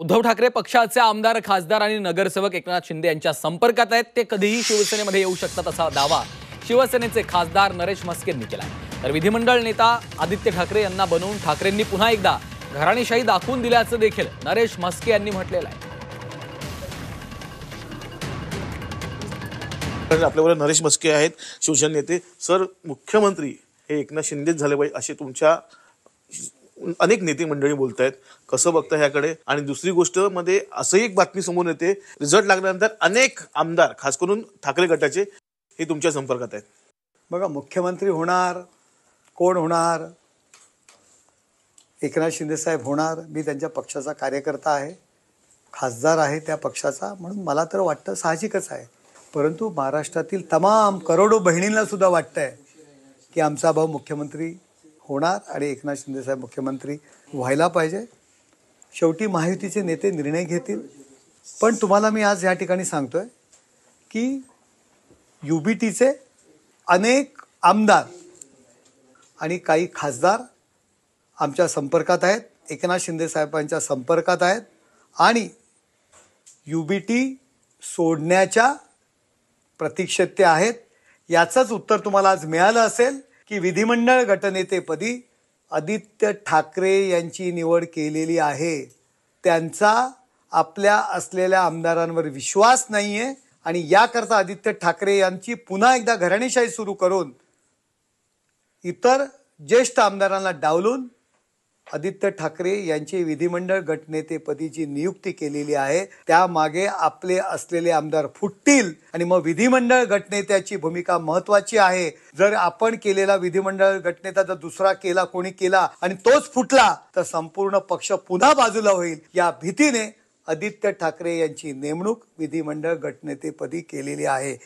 उद्धव ठाकरे पक्षाचे आमदार खासदार आणि नगरसेवक एकनाथ शिंदे यांच्या संपर्कात आहेत. ते कधीही शिवसेनेमध्ये येऊ शकतात असा दावा शिवसेनेचे खासदार नरेश म्हस्के यांनी केला तर विधिमंडळ नेता आदित्य ठाकरे यांना बनवून ठाकरेंनी पुन्हा एकदा घराणेशाही दाखवून दिल्याचं देखील नरेश म्हस्के यांनी म्हटलेलं आहे. आपल्याबरोबर नरेश मस्के आहेत शिवसेना नेते. सर मुख्यमंत्री हे एकनाथ शिंदेच झाले पाहिजे असे तुमच्या अनेक नेते मंडळी बोलत आहेत कसं बघता ह्याकडे? आणि दुसरी गोष्टमध्ये असंही एक बातमी समोर येते रिझल्ट लागल्यानंतर अनेक आमदार खास करून ठाकरे गटाचे हे तुमच्या संपर्कात आहेत. बघा मुख्यमंत्री होणार कोण होणार? एकनाथ शिंदेसाहेब होणार मी त्यांच्या पक्षाचा कार्यकर्ता आहे खासदार आहे त्या पक्षाचा म्हणून मला तर वाटतं साहजिकच आहे. परंतु महाराष्ट्रातील तमाम करोडो बहिणींना सुद्धा वाटतंय की आमचा भाऊ मुख्यमंत्री होणार आणि एकनाथ शिंदेसाहेब मुख्यमंत्री व्हायला पाहिजे. शेवटी महायुतीचे नेते निर्णय घेतील. पण तुम्हाला मी आज या ठिकाणी सांगतोय की यू बी टीचे अनेक आमदार आणि काही खासदार आमच्या संपर्कात आहेत. एकनाथ शिंदेसाहेबांच्या संपर्कात आहेत. आणि यू बी टी सोडण्याच्या प्रतीक्षेत ते आहेत. याचंच उत्तर तुम्हाला आज मिळालं असेल. की विधिमंडळ गटनेतेपदी आदित्य ठाकरे यांची निवड केलेली आहे. त्यांचा आपल्या असलेल्या आमदारांवर विश्वास नाहीये आणि याकरता आदित्य ठाकरे यांची पुन्हा एकदा घराणेशाही सुरू करून इतर ज्येष्ठ आमदारांना डावलून आदित्य ठाकरे यांची विधिमंडळ गटनेतेपदी जी नियुक्ती केलेली आहे. त्यामागे आपले असलेले आमदार फुटतील आणि मग विधिमंडळ गटनेत्याची भूमिका महत्वाची आहे. जर आपण केलेला विधिमंडळ गटनेता जर दुसरा केला कोणी केला आणि तोच फुटला तर संपूर्ण पक्ष पुन्हा बाजूला होईल. या भीतीने आदित्य ठाकरे यांची नेमणूक विधिमंडळ गटनेतेपदी केलेली आहे.